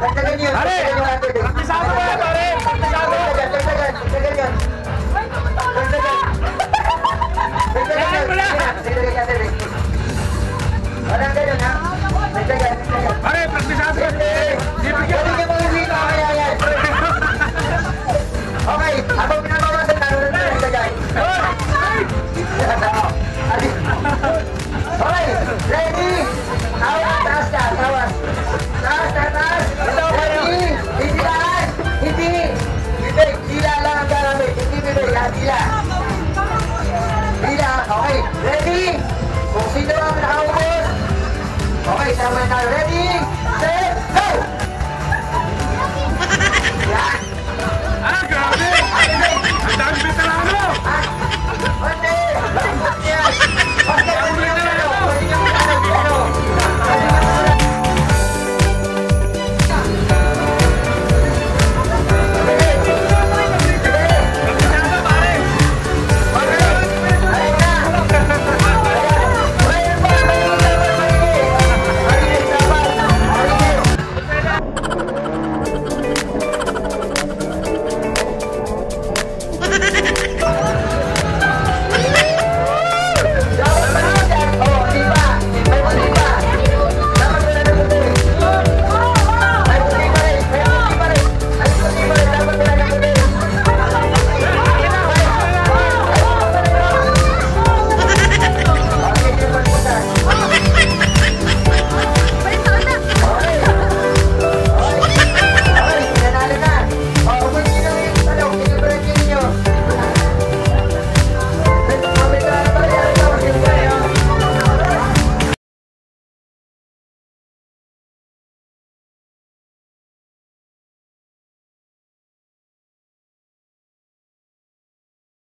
あれ now. Ready? Set.